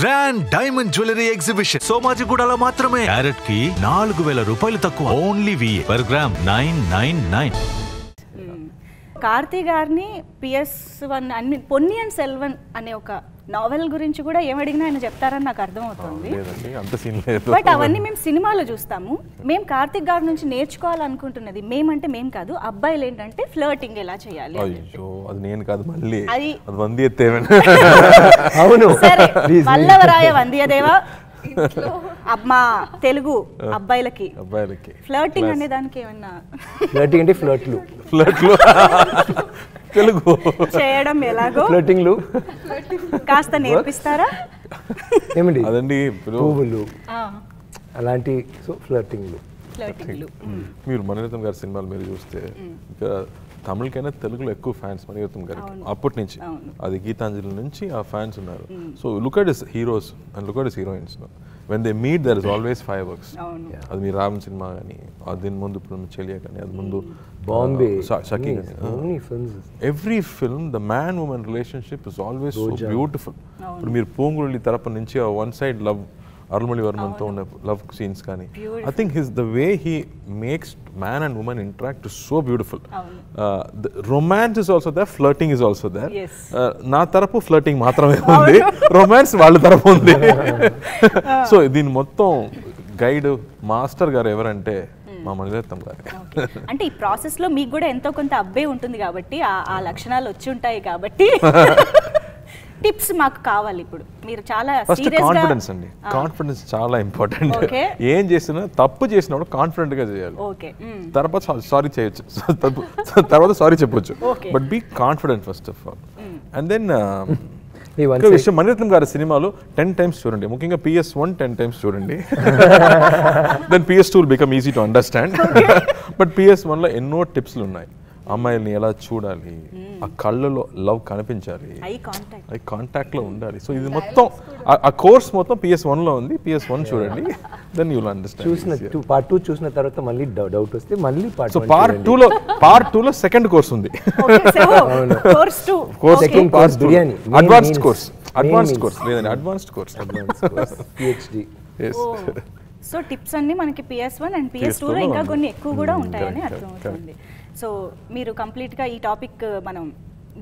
Grand diamond jewellery exhibition సోమాజిగూడలో మాత్రమే. క్యారెట్కి నాలుగు వేల రూపాయలు తక్కువ. ఓన్లీ వి per gram nine nine nine Karthi గారిని పిఎస్ వన్ అన్ని పొన్నియన్ సెల్వన్ అనే ఒక నావెల్ గురించి కూడా ఏమడిగినా ఆయన చెప్తారని నాకు అర్థమవుతుంది. లేదండి అంత సీన్ లేదు. బట్ అవన్నీ మేము సినిమాలో చూస్తాము. మేము కార్తీక్ గారి నుంచి నేర్చుకోవాలనుకుంటున్నది మేమంటే మేం కాదు అబ్బాయిలు ఏంటంటే ఫ్లర్టింగ్ ఎలా చేయాలి అది నేను కాదు మళ్ళీ. అది వంది అవును. వల్లవరాయ వందియదేవా మా తెలుగు అబ్బాయిలకి. అబ్బాయిలకి. ఫ్లర్టింగ్ అనే దానికి ఏమన్నా? ఫ్లర్టింగ్ అంటే ఫ్లర్ట్లు ఫ్లర్ట్లో తెలుగు. చేయడం ఎలాగో? ఫ్లర్టింగ్లు కాస్త నేర్పిస్తారా? ఏమండి? అదండి పువ్వులు. అలాంటి సో ఫ్లర్టింగ్లు ఫ్లర్టింగ్లు మీరు మణిరత్నం గారి సినిమాలు మీరు చూస్తే ఇంకా తమిళకైనా తెలుగులో ఎక్కువ ఫ్యాన్స్ మణిరత్నం గారికి. అప్పటి నుంచి. అది గీతాంజలి నుంచి ఆ ఫ్యాన్స్ ఉన్నారు. So look at his heroes and look at his heroines when they meet there is always five works అది మీ రామ్ సినిమా కానీ దీని ముందు ఇప్పుడు చెలియా కానీ అది ముందు బాంబే కానీ every film the man woman relationship is always so beautiful ఇప్పుడు మీరు పూంగుళి తరపు నుంచి వన్ సైడ్ లవ్ అరుణమణి వర్మన్తో ఉన్న లవ్ సీన్స్ కానీ. I think his the way he makes man and woman interact so beautiful romance is also there flirting is also there. నా తరపు flirting మాత్రమే ఉంది. రొమాన్స్ వాళ్ళ తరపు ఉంది. సో దీని మొత్తం గైడ్ మాస్టర్ గారు ఎవరంటే మా మణిరత్నం గారు. అంటే ఈ ప్రాసెస్లో మీకు కూడా ఎంతో కొంత అబ్బే ఉంటుంది కాబట్టి ఆ లక్షణాలు వచ్చి ఉంటాయి కాబట్టి. టిప్స్ మాకు కావాలి ఇప్పుడు. మీరు చాలా ఫస్ట్ కాన్ఫిడెన్స్ అండి. కాన్ఫిడెన్స్ చాలా ఇంపార్టెంట్. ఏం చేసినా తప్పు చేసినప్పుడు కాన్ఫిడెంట్గా చేయాలి. తర్వాత సారీ చేయొచ్చు. తప్పు- తర్వాత సారీ చెప్పొచ్చు. But be confident first of all and then విషయం మణిరత్నం గారి సినిమాలు టెన్ టైమ్స్ చూడండి. ముఖ్యంగా పిఎస్ వన్ టెన్ టైమ్స్ చూడండి. Then PS two become easy to understand but PS వన్లో ఎన్నో టిప్స్లు ఉన్నాయి. అమ్మాయిల్ని ఎలా చూడాలి? ఆ కళ్ళలో లవ్ కనిపించాలి. Eye contact. లో ఉండాలి. సో ఇది మొత్తం ఆ- కోర్స్ మొత్తం పిఎస్ వన్లో ఉంది. పిఎస్ వన్ చూడండి. దెన్ యూల్ అండర్స్టాండ్ చూసిన టూ పార్ట్ టూ చూసిన తర్వాత మళ్ళీ డౌట్ వస్తే మళ్ళీ పార్ట్ సో పార్ట్ టూ లో పార్ట్ టూ లో సెకండ్ కోర్స్ ఉంది. Course two course course biryani. Main advanced course advanced. Course లేదండి advanced course PhD so tips అన్ని మనకి PS one and PS PS2 టూలో లో ఇంకా. కొన్ని ఎక్కువ కూడా ఉంటాయని అర్థమవుతుంది సో మీరు కంప్లీట్గా ఈ టాపిక్ మనం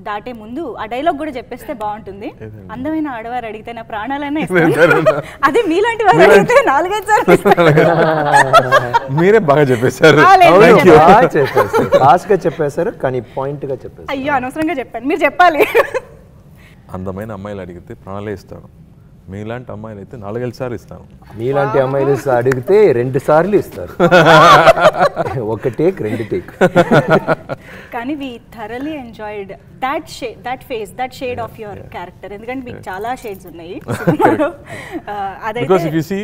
దాటే ముందు ఆ డైలాగ్ కూడా చెప్పేస్తే బాగుంటుంది. అందమైన ఆడవారు అడిగితే నా ప్రాణాలైనా అదే మీలాంటి వారు అడిగితే నాలుగైదు సార్లు. మీరే బాగా చెప్పేశారు. బాగా ఫాస్ట్గా చెప్పేశారు కానీ పాయింట్గా చెప్పేశారు. అయ్యో అనవసరంగా చెప్పాను. మీరు చెప్పాలి. అందమైన అమ్మాయిలు అడిగితే ప్రాణాలే ఇస్తాను. మీలాంటి అమ్మాయిలు అయితే నాలుగైదు సార్లు ఇస్తాను. మీలాంటి అమ్మాయిలు అడిగితే రెండు సార్లు ఇస్తారు. ఒక టేక్ రెండు టేక్. కానీ we thoroughly enjoyed that shade that face that shade of your character ఎందుకంటే మీకు చాలా షేడ్స్ ఉన్నాయి. బికాస్ ఇఫ్ యూ సీ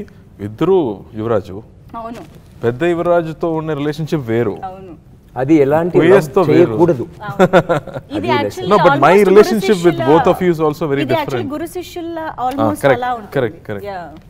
ఇద్దరు యువరాజు అవును. పెద్ద యువరాజుతో ఉన్న రిలేషన్షిప్ వేరు. అవును. అది ఎలాంటి Ways love తో వేరు. చేయకూడదు ఇది actually No, but my relationship with both of you is also very ఇది యాక్చువల్లీ different. గురు శిష్యుల ఆల్మోస్ట్ correct, అలా ఉంటుంది correct, correct. Yeah.